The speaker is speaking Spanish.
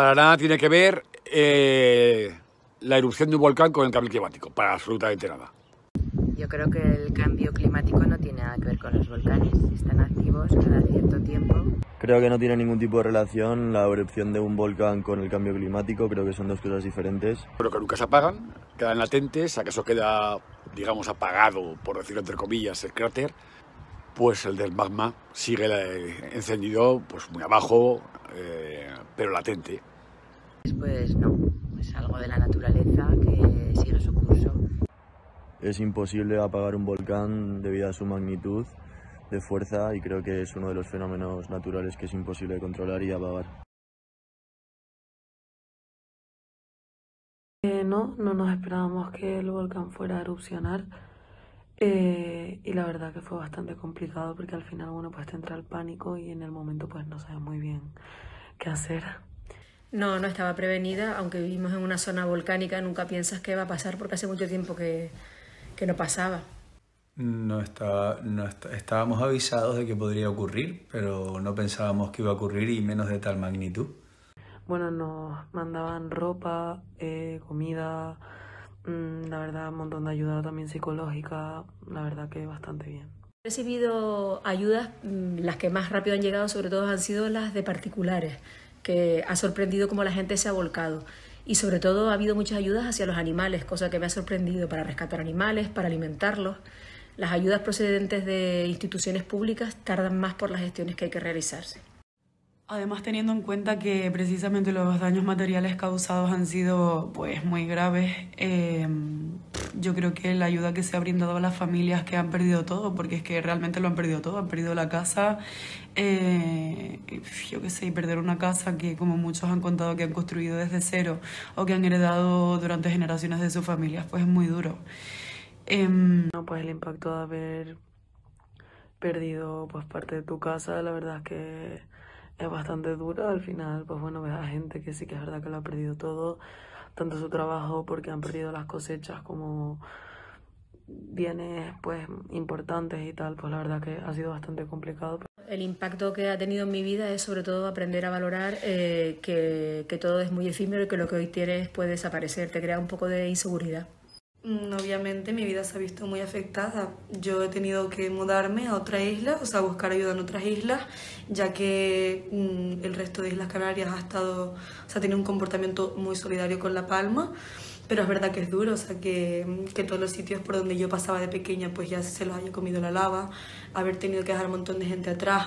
Para nada tiene que ver eh, la erupción de un volcán con el cambio climático, para absolutamente nada. Yo creo que el cambio climático no tiene nada que ver con los volcanes, están activos cada cierto tiempo. Creo que no tiene ningún tipo de relación la erupción de un volcán con el cambio climático, creo que son dos cosas diferentes. Pero que nunca se apagan, quedan latentes, acaso queda, digamos, apagado, por decirlo entre comillas, el cráter, pues el del magma sigue eh, encendido pues muy abajo, eh, pero latente. Pues no, es algo de la naturaleza que sigue su curso. Es imposible apagar un volcán debido a su magnitud de fuerza y creo que es uno de los fenómenos naturales que es imposible controlar y apagar. Eh, no, no nos esperábamos que el volcán fuera a erupcionar eh, y la verdad que fue bastante complicado porque al final uno pues te entra el pánico y en el momento pues no sabes muy bien qué hacer. No, no estaba prevenida, aunque vivimos en una zona volcánica, nunca piensas que va a pasar porque hace mucho tiempo que, que no pasaba. No, estaba, no estábamos avisados de que podría ocurrir, pero no pensábamos que iba a ocurrir y menos de tal magnitud. Bueno, nos mandaban ropa, eh, comida, mm, la verdad, un montón de ayuda también psicológica, la verdad que bastante bien. He recibido ayudas, mm, las que más rápido han llegado sobre todo han sido las de particulares, que ha sorprendido cómo la gente se ha volcado. Y sobre todo ha habido muchas ayudas hacia los animales, cosa que me ha sorprendido para rescatar animales, para alimentarlos. Las ayudas procedentes de instituciones públicas tardan más por las gestiones que hay que realizarse. Además, teniendo en cuenta que precisamente los daños materiales causados han sido pues muy graves, eh, yo creo que la ayuda que se ha brindado a las familias que han perdido todo, porque es que realmente lo han perdido todo, han perdido la casa, eh, yo qué sé, y perder una casa que como muchos han contado que han construido desde cero o que han heredado durante generaciones de sus familias, pues es muy duro. Em, no, pues el impacto de haber perdido pues parte de tu casa, la verdad es que es bastante duro. Al final, pues bueno, ves a gente que sí que es verdad que lo ha perdido todo, tanto su trabajo porque han perdido las cosechas como bienes pues importantes y tal, pues la verdad que ha sido bastante complicado. El impacto que ha tenido en mi vida es sobre todo aprender a valorar eh, que, que todo es muy efímero y que lo que hoy tienes puede desaparecer, te crea un poco de inseguridad. Mm, obviamente mi vida se ha visto muy afectada. Yo he tenido que mudarme a otra isla, o sea, buscar ayuda en otras islas, ya que mm, el resto de Islas Canarias ha estado, o sea, tiene un comportamiento muy solidario con La Palma, pero es verdad que es duro, o sea, que, que todos los sitios por donde yo pasaba de pequeña pues ya se los haya comido la lava, haber tenido que dejar un montón de gente atrás.